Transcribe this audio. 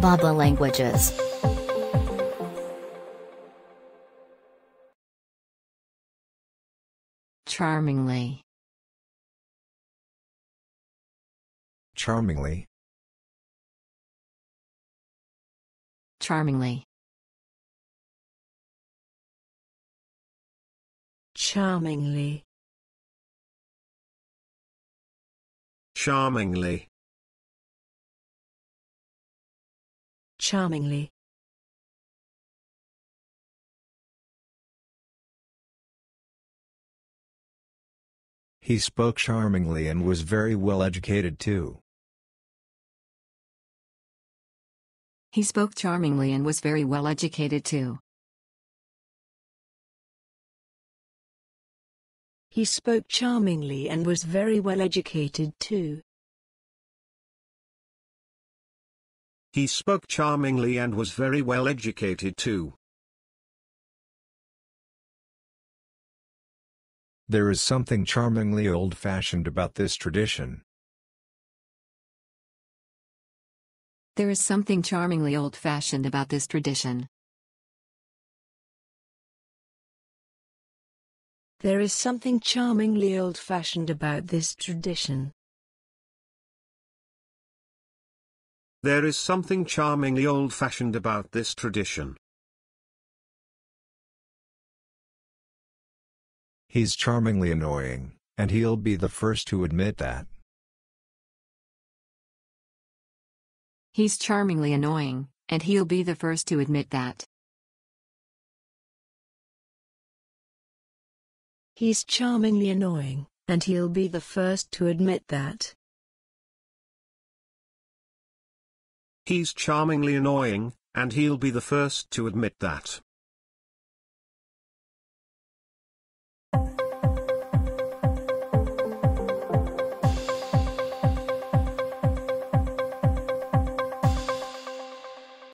bab.la languages. Charmingly. Charmingly. Charmingly. Charmingly. Charmingly. Charmingly. He spoke charmingly and was very well educated too. He spoke charmingly and was very well educated too. He spoke charmingly and was very well educated too. He spoke charmingly and was very well educated too. There is something charmingly old-fashioned about this tradition. There is something charmingly old fashioned about this tradition. There is something charmingly old-fashioned about this tradition. There is something charmingly old-fashioned about this tradition. He's charmingly annoying, and he'll be the first to admit that. He's charmingly annoying, and he'll be the first to admit that. He's charmingly annoying, and he'll be the first to admit that. He's charmingly annoying, and he'll be the first to admit that.